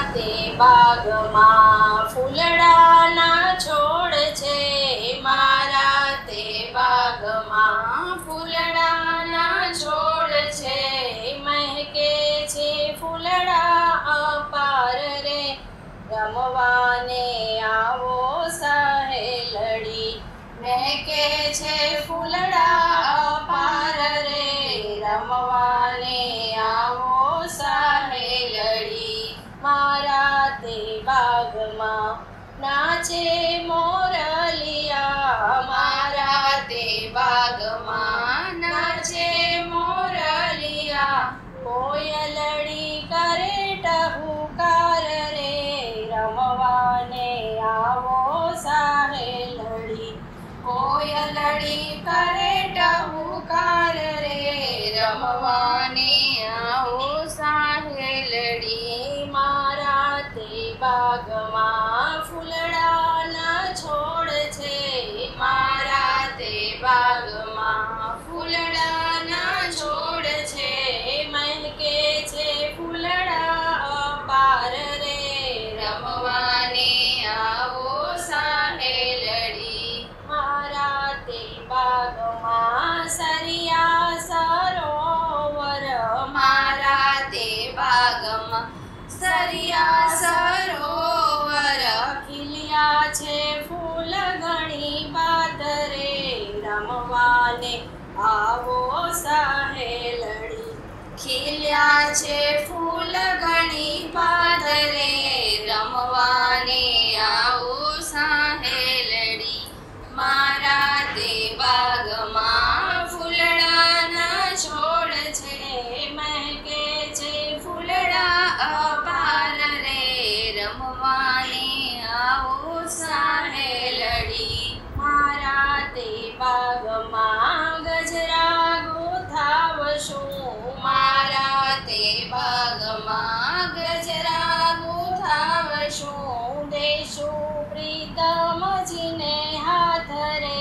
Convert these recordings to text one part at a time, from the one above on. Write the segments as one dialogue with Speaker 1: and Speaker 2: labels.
Speaker 1: તે બાગમાં ફૂલડાના છોડ છે. મારા તે બાગમાં ફૂલડાના છોડ છે. મહેકે છે ફૂલડા અપાર રે. રમવાને આવો સહેલડી. મહેકે છે મારા તે બાગમાં નાચે મોરલિયા. મારા તે બાગમાં રમવાને આવો સાહેલડી. મારા તે બાગમાં સરિયા સરોવર. મારા તે બાગમાં સરિયા સરોવર. ખીલ્યા છે ફૂલ ઘણી પાદરે. આવો સાહેલડી. ખીલ્યા છે ફૂલ ઘણી પાતરે રમવાને આવો સાહેલડી. મારા તે બાગમાં ફૂલડાના છોડ છે. મહેકે છે, ફૂલડા અપાર રે. રમવાને આવો સાહેલડી. મારા તે બાગમાં ગજરા ગોથાવશું મારા તે બાગમાં ગજરા દેશું પ્રીતમજીને હાથ રે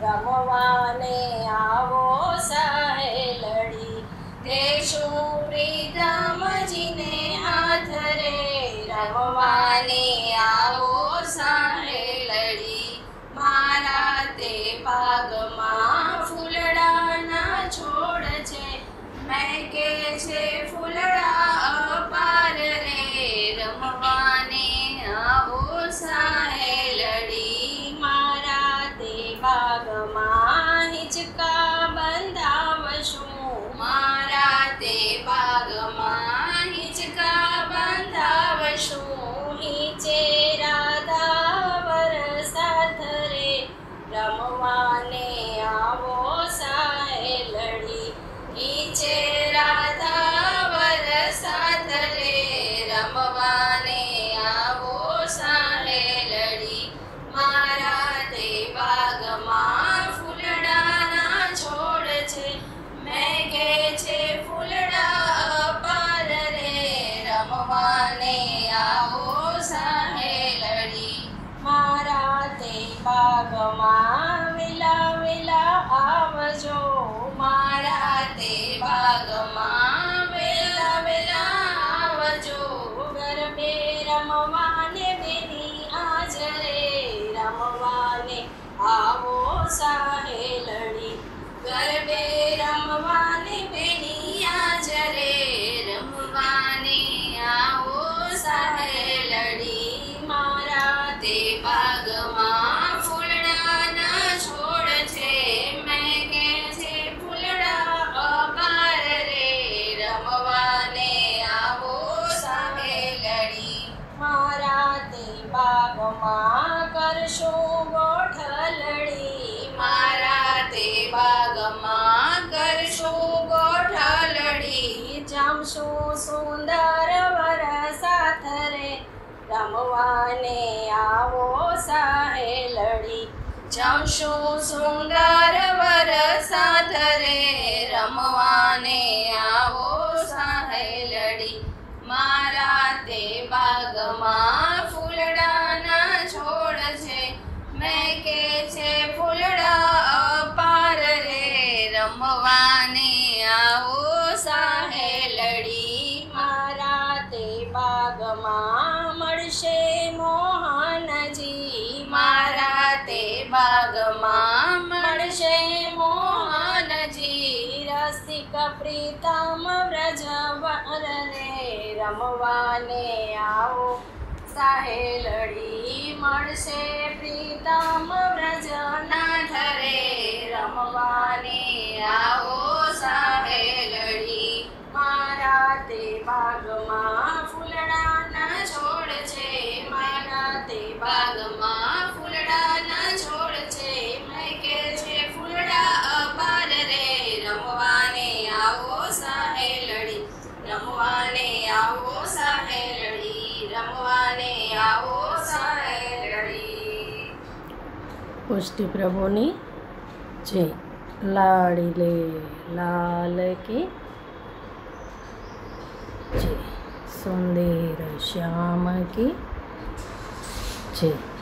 Speaker 1: રમવાને આવો સહેલડી દેશું પ્રીતમજીને હાથ રે રમવાને આવો સહેલડી મારા તે પાગમાં ફૂલડાના છોડ છે મેં કે છે ફૂલડા તે બાગમાં વેલા રમવાને આવો સાહેલડી જમશું સુંદર વરસાદ રે રમવાને આવો સાહેલડી મારા તે બાગમાં ફૂલડાના છોડ છે. મેં કે છે ફૂલડા પ્રીતમ વ્રજ વર રે રમવાને આવો. સાહેલડી મળશે.
Speaker 2: પુષ્ટિ પ્રભુની જય. લાડી લે લાલ કે જય. સુંદર શ્યામ કે જય.